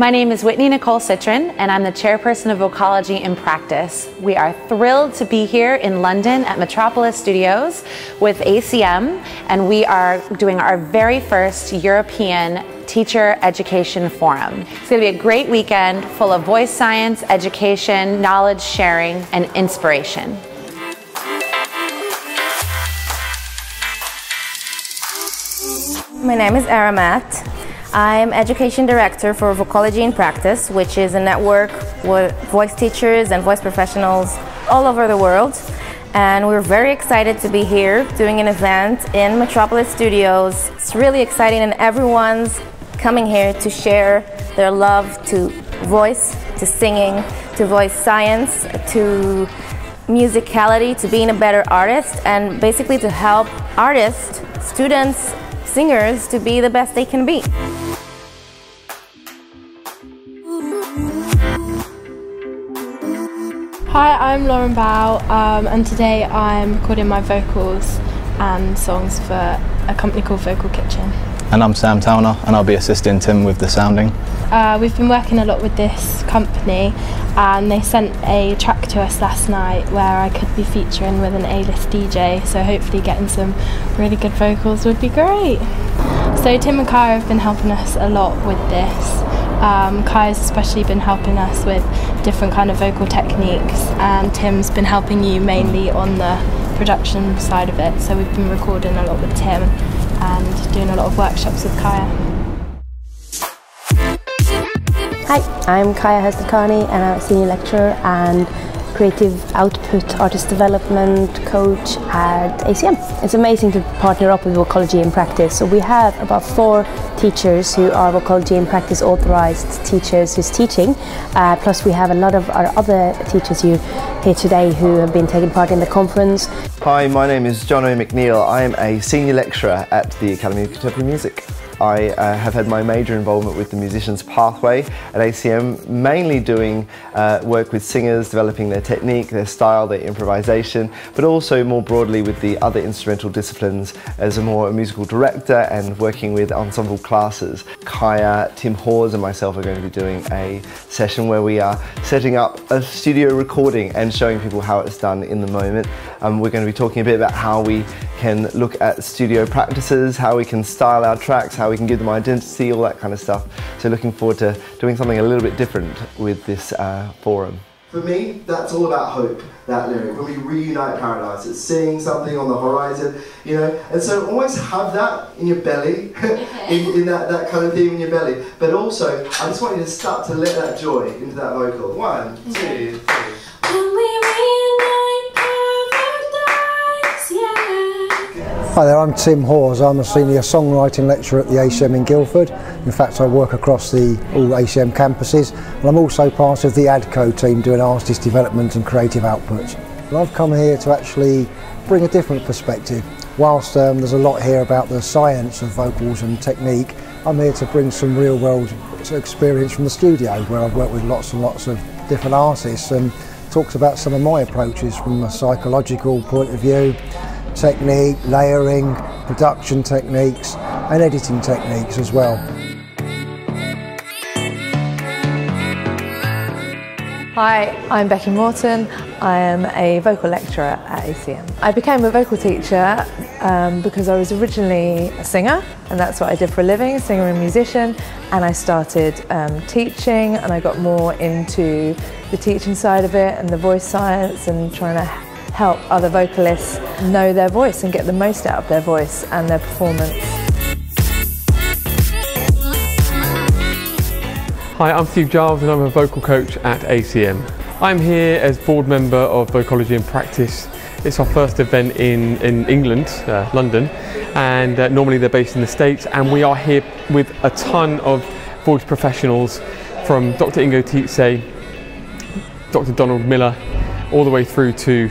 My name is Whitney Nicole Citron, and I'm the chairperson of Vocology in Practice. We are thrilled to be here in London at Metropolis Studios with ACM, and we are doing our very first European Teacher Education Forum. It's going to be a great weekend full of voice science, education, knowledge sharing, and inspiration. My name is Aramat. I'm Education Director for Vocology in Practice, which is a network with voice teachers and voice professionals all over the world. And we're very excited to be here doing an event in Metropolis Studios. It's really exciting and everyone's coming here to share their love to voice, to singing, to voice science, to musicality, to being a better artist, and basically to help artists, students, singers to be the best they can be. Hi, I'm Lauren Bow, um, and today I'm recording my vocals and songs for a company called Vocal Kitchen. And I'm Sam Towner, and I'll be assisting Tim with the sounding. Uh, we've been working a lot with this company, and they sent a track to us last night where I could be featuring with an A-list DJ. So hopefully, getting some really good vocals would be great. So Tim and Kaya have been helping us a lot with this. Um, Kaya's especially been helping us with different kind of vocal techniques and Tim's been helping you mainly on the production side of it. So we've been recording a lot with Tim and doing a lot of workshops with Kaya. Hi, I'm Kaya Hasdakani and I'm a senior lecturer and creative output artist development coach at ACM. It's amazing to partner up with Vocology in Practice. So we have about four teachers who are Vocology in Practice authorized teachers who's teaching. Uh, plus we have a lot of our other teachers here today who have been taking part in the conference. Hi, my name is John O. McNeil. I am a senior lecturer at the Academy of Contemporary Music. I uh, have had my major involvement with the Musician's Pathway at ACM, mainly doing uh, work with singers, developing their technique, their style, their improvisation, but also more broadly with the other instrumental disciplines as a more musical director and working with ensemble classes. Kaya, Tim Hawes and myself are going to be doing a session where we are setting up a studio recording and showing people how it's done in the moment. Um, we're going to be talking a bit about how we can look at studio practices, how we can style our tracks, how we can give them identity, all that kind of stuff. So looking forward to doing something a little bit different with this uh, forum. For me, that's all about hope, that lyric. When we reunite paradise, it's seeing something on the horizon, you know. And so always have that in your belly, in, in that, that kind of theme in your belly. But also, I just want you to start to let that joy into that vocal. One, two, three. Hi there, I'm Tim Hawes. I'm a senior songwriting lecturer at the ACM in Guildford. In fact, I work across the all ACM campuses, and I'm also part of the ADCO team doing artist development and creative output. And I've come here to actually bring a different perspective. Whilst um, there's a lot here about the science of vocals and technique, I'm here to bring some real world experience from the studio where I've worked with lots and lots of different artists and talks about some of my approaches from a psychological point of view technique, layering, production techniques and editing techniques as well. Hi, I'm Becky Morton. I am a vocal lecturer at ACM. I became a vocal teacher um, because I was originally a singer and that's what I did for a living, singer and musician and I started um, teaching and I got more into the teaching side of it and the voice science and trying to help other vocalists know their voice and get the most out of their voice and their performance. Hi, I'm Steve Giles and I'm a vocal coach at ACM. I'm here as board member of Vocology in Practice. It's our first event in, in England, uh, London, and uh, normally they're based in the States and we are here with a ton of voice professionals from Dr. Ingo Titze, Dr. Donald Miller, all the way through to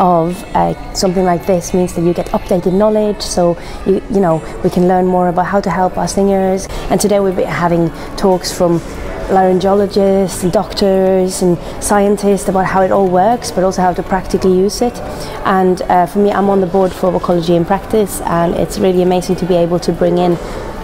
of uh, something like this means that you get updated knowledge. So you, you know we can learn more about how to help our singers. And today we'll be having talks from laryngologists and doctors and scientists about how it all works but also how to practically use it. And uh, for me I'm on the board for vocology in practice and it's really amazing to be able to bring in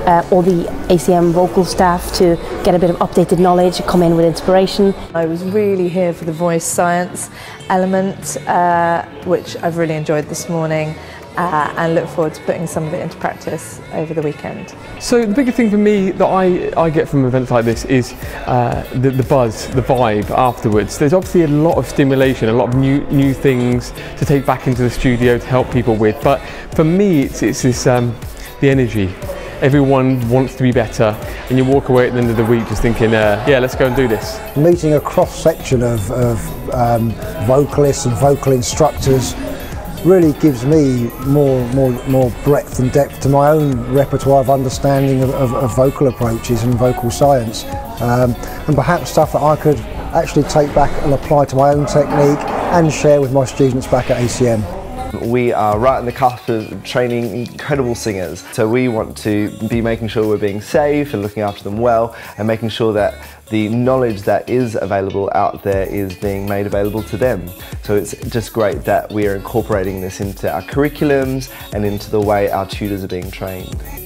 uh, all the ACM vocal staff to get a bit of updated knowledge, come in with inspiration. I was really here for the voice science element, uh, which I've really enjoyed this morning. Uh, and look forward to putting some of it into practice over the weekend. So the biggest thing for me that I, I get from events like this is uh, the, the buzz, the vibe afterwards. There's obviously a lot of stimulation, a lot of new new things to take back into the studio to help people with. But for me, it's, it's this um, the energy. Everyone wants to be better, and you walk away at the end of the week just thinking, uh, yeah, let's go and do this. Meeting a cross section of, of um, vocalists and vocal instructors really gives me more, more, more breadth and depth to my own repertoire of understanding of, of, of vocal approaches and vocal science. Um, and perhaps stuff that I could actually take back and apply to my own technique and share with my students back at ACM. We are right on the cusp of training incredible singers. So we want to be making sure we're being safe and looking after them well and making sure that the knowledge that is available out there is being made available to them. So it's just great that we are incorporating this into our curriculums and into the way our tutors are being trained.